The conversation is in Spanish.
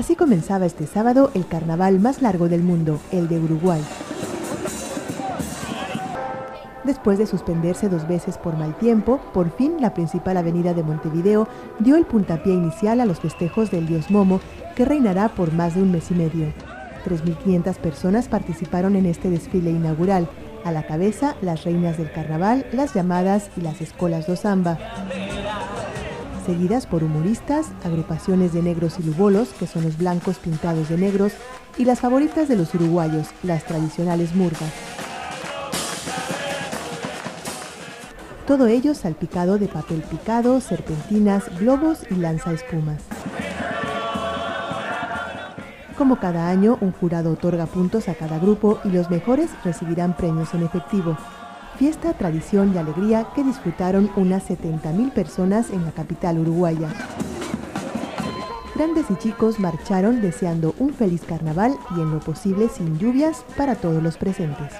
Así comenzaba este sábado el carnaval más largo del mundo, el de Uruguay. Después de suspenderse dos veces por mal tiempo, por fin la principal avenida de Montevideo dio el puntapié inicial a los festejos del dios Momo, que reinará por más de un mes y medio. 3.500 personas participaron en este desfile inaugural, a la cabeza las reinas del carnaval, las llamadas y las escolas do samba seguidas por humoristas, agrupaciones de negros y lubolos, que son los blancos pintados de negros, y las favoritas de los uruguayos, las tradicionales murgas. Todo ello salpicado de papel picado, serpentinas, globos y lanza espumas. Como cada año, un jurado otorga puntos a cada grupo y los mejores recibirán premios en efectivo, fiesta, tradición y alegría que disfrutaron unas 70.000 personas en la capital uruguaya. Grandes y chicos marcharon deseando un feliz carnaval y en lo posible sin lluvias para todos los presentes.